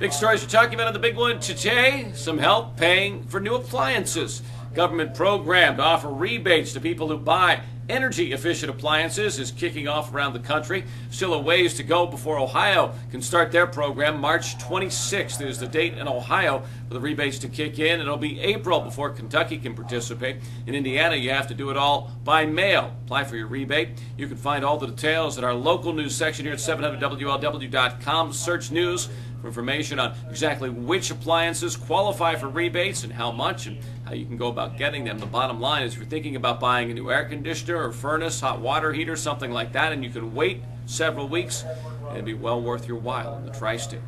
Big stories you're talking about on the big one today. Some help paying for new appliances. Government program to offer rebates to people who buy energy efficient appliances is kicking off around the country. Still a ways to go before Ohio can start their program. March 26th is the date in Ohio for the rebates to kick in. It'll be April before Kentucky can participate. In Indiana, you have to do it all by mail. Apply for your rebate. You can find all the details at our local news section here at 700WLW.com. Search news for information on exactly which appliances qualify for rebates and how much and how you can go about getting them. The bottom line is if you're thinking about buying a new air conditioner or furnace, hot water heater, something like that, and you can wait several weeks, it'd be well worth your while in the tri-state.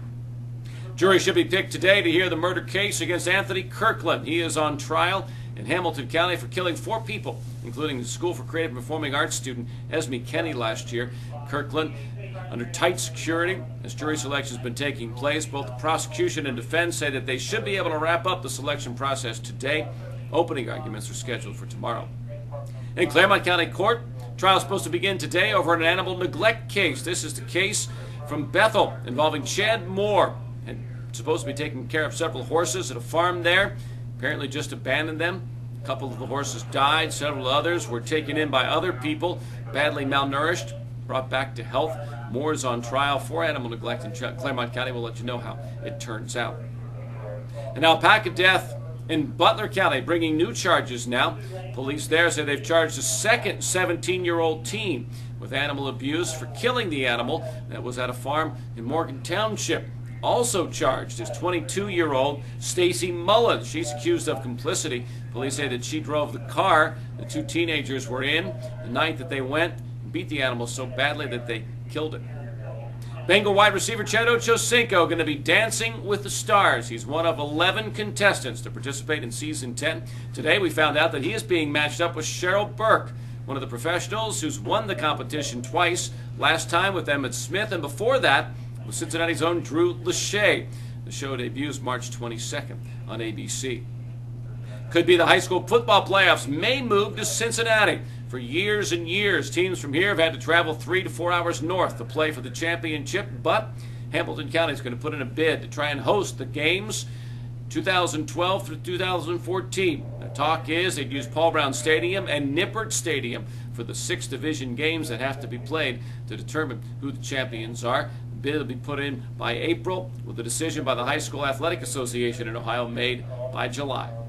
Jury should be picked today to hear the murder case against Anthony Kirkland. He is on trial in Hamilton County for killing four people, including the School for Creative Performing Arts student Esme Kenny last year. Kirkland under tight security as jury selection has been taking place. Both the prosecution and defense say that they should be able to wrap up the selection process today. Opening arguments are scheduled for tomorrow. In Clermont County Court, trial is supposed to begin today over an animal neglect case. This is the case from Bethel involving Chad Moore and supposed to be taking care of several horses at a farm there. Apparently just abandoned them. A couple of the horses died. Several others were taken in by other people, badly malnourished, brought back to health. Moore is on trial for animal neglect in Clermont County. We'll let you know how it turns out. An alpaca death in Butler County bringing new charges now. Police there say they've charged a second 17 year old teen with animal abuse for killing the animal that was at a farm in Morgan Township. Also charged is 22 year old Stacy Mullins. She's accused of complicity. Police say that she drove the car the two teenagers were in the night that they went beat the animal so badly that they killed it. Bengal wide receiver Chad Ochocinco going to be dancing with the stars. He's one of 11 contestants to participate in season 10. Today we found out that he is being matched up with Cheryl Burke, one of the professionals who's won the competition twice, last time with Emmitt Smith, and before that with Cincinnati's own Drew Lachey. The show debuts March 22nd on ABC. Could be the high school football playoffs may move to Cincinnati. For years and years, teams from here have had to travel three to four hours north to play for the championship, but Hamilton County is going to put in a bid to try and host the games 2012 through 2014. The talk is they'd use Paul Brown Stadium and Nippert Stadium for the six division games that have to be played to determine who the champions are. The bid will be put in by April, with a decision by the High School Athletic Association in Ohio made by July.